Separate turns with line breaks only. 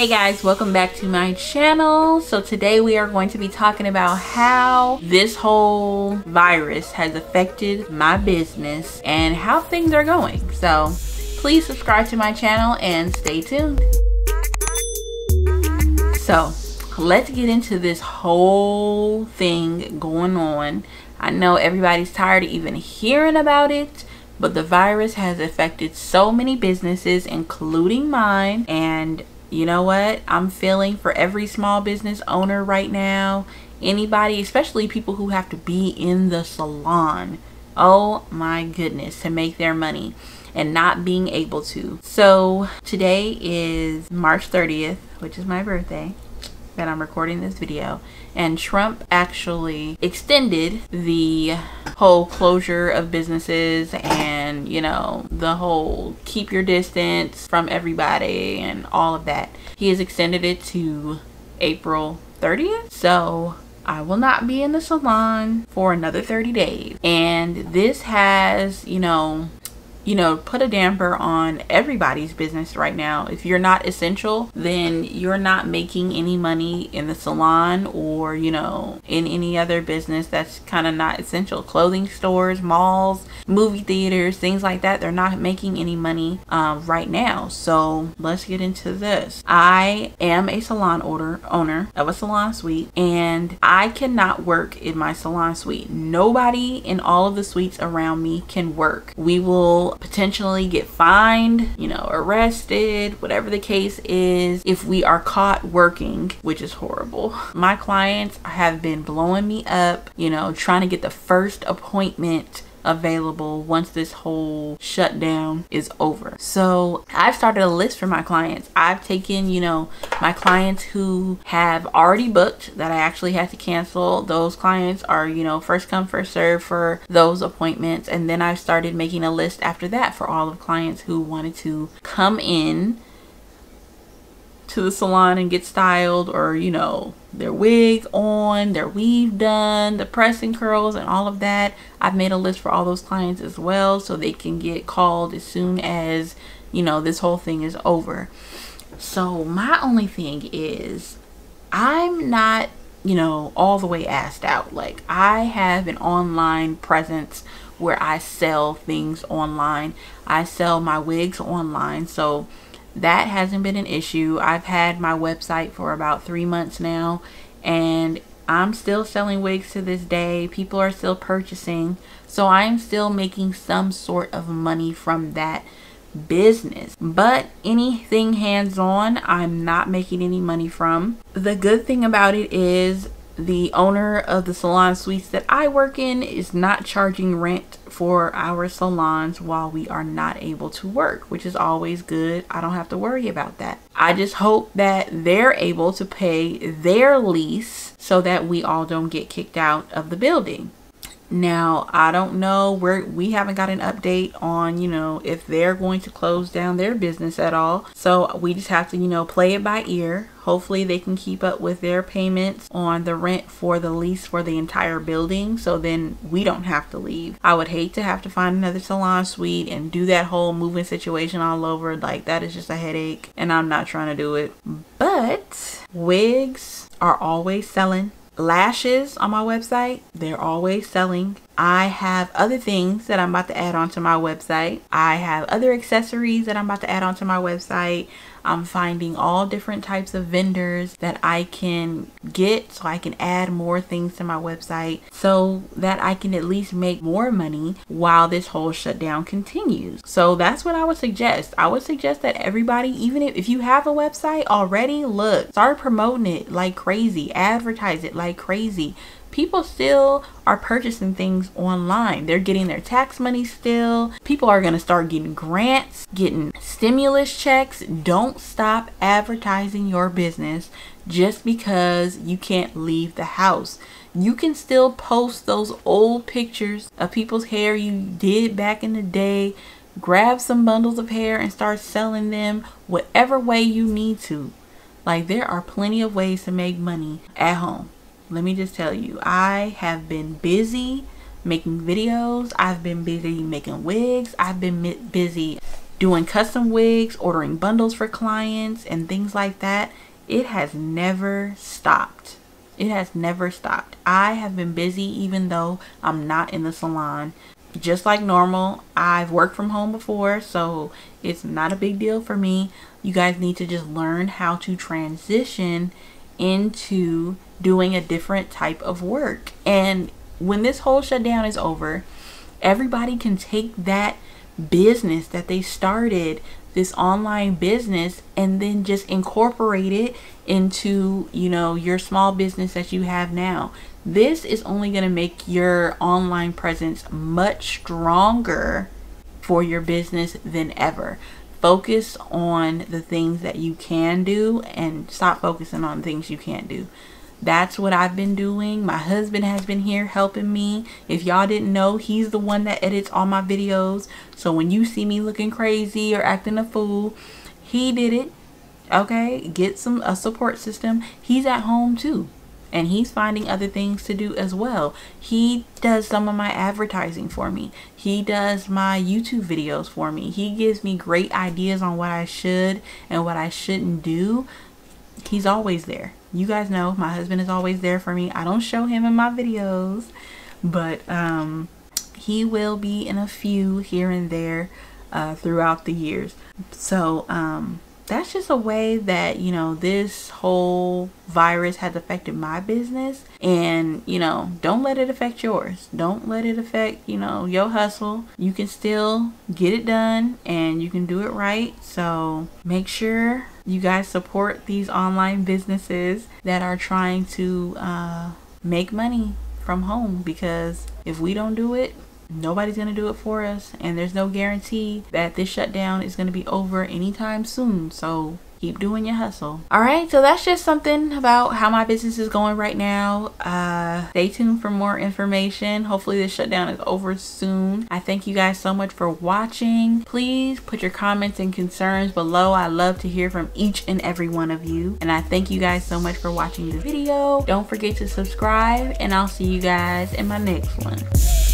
Hey guys, welcome back to my channel. So today we are going to be talking about how this whole virus has affected my business and how things are going. So please subscribe to my channel and stay tuned. So let's get into this whole thing going on. I know everybody's tired of even hearing about it, but the virus has affected so many businesses, including mine. And you know what? I'm feeling for every small business owner right now. Anybody, especially people who have to be in the salon. Oh my goodness, to make their money and not being able to. So today is March 30th, which is my birthday that I'm recording this video and Trump actually extended the whole closure of businesses and you know the whole keep your distance from everybody and all of that. He has extended it to April 30th so I will not be in the salon for another 30 days. And this has you know you know, put a damper on everybody's business right now. If you're not essential, then you're not making any money in the salon or, you know, in any other business that's kind of not essential. Clothing stores, malls, movie theaters, things like that, they're not making any money um, right now. So let's get into this. I am a salon order, owner of a salon suite and I cannot work in my salon suite. Nobody in all of the suites around me can work. We will potentially get fined, you know, arrested, whatever the case is, if we are caught working, which is horrible. My clients have been blowing me up, you know, trying to get the first appointment available once this whole shutdown is over. So I've started a list for my clients. I've taken, you know, my clients who have already booked that I actually had to cancel. Those clients are, you know, first come, first serve for those appointments. And then I've started making a list after that for all of clients who wanted to come in to the salon and get styled or, you know, their wig on, their weave done, the pressing curls and all of that. I've made a list for all those clients as well so they can get called as soon as, you know, this whole thing is over. So my only thing is I'm not, you know, all the way asked out. Like I have an online presence where I sell things online. I sell my wigs online. So that hasn't been an issue. I've had my website for about three months now and I'm still selling wigs to this day. People are still purchasing. So I'm still making some sort of money from that business. But anything hands-on, I'm not making any money from. The good thing about it is the owner of the salon suites that I work in is not charging rent for our salons while we are not able to work, which is always good. I don't have to worry about that. I just hope that they're able to pay their lease so that we all don't get kicked out of the building. Now, I don't know where we haven't got an update on, you know, if they're going to close down their business at all. So we just have to, you know, play it by ear. Hopefully they can keep up with their payments on the rent for the lease for the entire building. So then we don't have to leave. I would hate to have to find another salon suite and do that whole moving situation all over. Like that is just a headache and I'm not trying to do it. But wigs are always selling lashes on my website. They're always selling. I have other things that I'm about to add onto my website. I have other accessories that I'm about to add onto my website. I'm finding all different types of vendors that I can get so I can add more things to my website so that I can at least make more money while this whole shutdown continues. So that's what I would suggest. I would suggest that everybody, even if, if you have a website already, look, start promoting it like crazy, advertise it like crazy people still are purchasing things online. They're getting their tax money still. People are going to start getting grants, getting stimulus checks. Don't stop advertising your business just because you can't leave the house. You can still post those old pictures of people's hair you did back in the day. Grab some bundles of hair and start selling them whatever way you need to. Like there are plenty of ways to make money at home let me just tell you, I have been busy making videos. I've been busy making wigs. I've been busy doing custom wigs, ordering bundles for clients, and things like that. It has never stopped. It has never stopped. I have been busy even though I'm not in the salon. Just like normal, I've worked from home before, so it's not a big deal for me. You guys need to just learn how to transition into doing a different type of work. And when this whole shutdown is over, everybody can take that business that they started, this online business, and then just incorporate it into, you know, your small business that you have now. This is only going to make your online presence much stronger for your business than ever. Focus on the things that you can do and stop focusing on things you can't do. That's what I've been doing. My husband has been here helping me. If y'all didn't know, he's the one that edits all my videos. So when you see me looking crazy or acting a fool, he did it. Okay, get some a support system. He's at home too. And he's finding other things to do as well. He does some of my advertising for me. He does my YouTube videos for me. He gives me great ideas on what I should and what I shouldn't do. He's always there you guys know my husband is always there for me. I don't show him in my videos, but um, he will be in a few here and there uh, throughout the years. So um, that's just a way that you know this whole virus has affected my business. And you know don't let it affect yours. Don't let it affect you know your hustle. You can still get it done and you can do it right. So make sure you guys support these online businesses that are trying to uh, make money from home. Because if we don't do it Nobody's going to do it for us, and there's no guarantee that this shutdown is going to be over anytime soon. So keep doing your hustle. All right, so that's just something about how my business is going right now. Uh, stay tuned for more information. Hopefully this shutdown is over soon. I thank you guys so much for watching. Please put your comments and concerns below. I love to hear from each and every one of you. And I thank you guys so much for watching the video. Don't forget to subscribe and I'll see you guys in my next one.